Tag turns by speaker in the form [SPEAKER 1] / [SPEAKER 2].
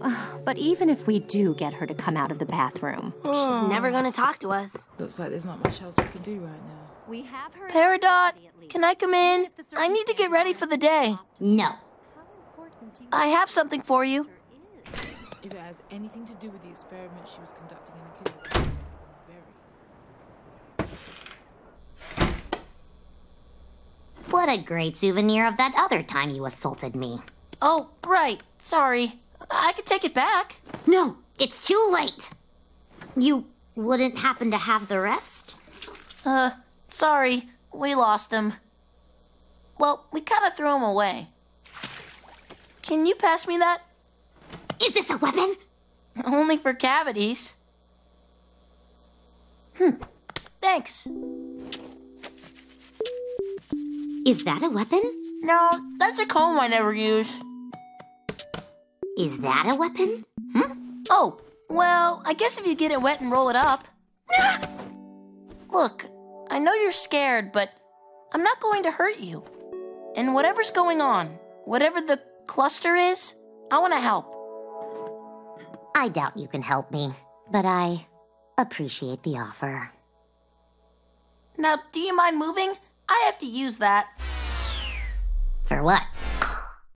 [SPEAKER 1] Ah, but even if we do get her to come out of the bathroom,
[SPEAKER 2] She's hmm. never gonna talk to us.
[SPEAKER 3] Looks like there's not much else we can do right now.
[SPEAKER 1] we have her.
[SPEAKER 4] Peridot, can I come in? I need to get ready for the day.
[SPEAKER 5] No.
[SPEAKER 4] I have something for you.
[SPEAKER 3] If it has anything to do with the experiment she was conducting in the kingdom, very.
[SPEAKER 5] What a great souvenir of that other time you assaulted me.
[SPEAKER 4] Oh, right. Sorry. I could take it back.
[SPEAKER 5] No, it's too late. You wouldn't happen to have the rest?
[SPEAKER 4] Uh, sorry. We lost them. Well, we kind of threw them away. Can you pass me that?
[SPEAKER 5] Is this a weapon?
[SPEAKER 4] Only for cavities. Hmm. Thanks.
[SPEAKER 5] Is that a weapon?
[SPEAKER 4] No, that's a comb I never use.
[SPEAKER 5] Is that a weapon? Hmm?
[SPEAKER 4] Oh, well, I guess if you get it wet and roll it up. Look, I know you're scared, but I'm not going to hurt you. And whatever's going on, whatever the cluster is, I want to help.
[SPEAKER 5] I doubt you can help me, but I appreciate the offer.
[SPEAKER 4] Now, do you mind moving? I have to use that.
[SPEAKER 5] For what?